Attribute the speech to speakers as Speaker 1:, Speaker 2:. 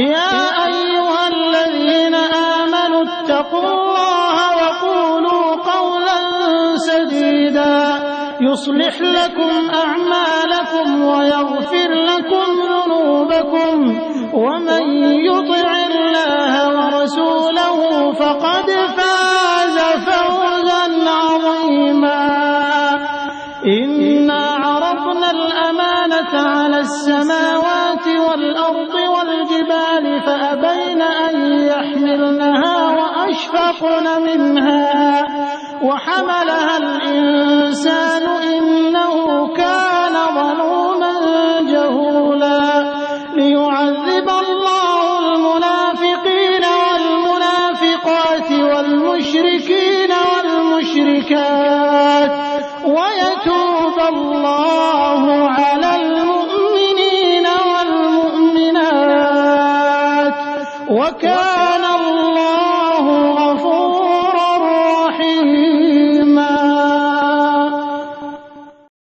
Speaker 1: يا أيها الذين آمنوا اتقوا الله وقولوا قولا سديدا. يصلح لكم أعمالكم ويغفر لكم ذنوبكم. ومن يطع الله ورسوله فقد فاز فوزا عظيما. إنا عرضنا الأمانة على السماوات فأبين أن يحملنها وأشفقن منها. وحملها الإنسان إنه كان ظلوما جهولا. ليعذب الله المنافقين والمنافقات والمشركين والمشركات. وكان الله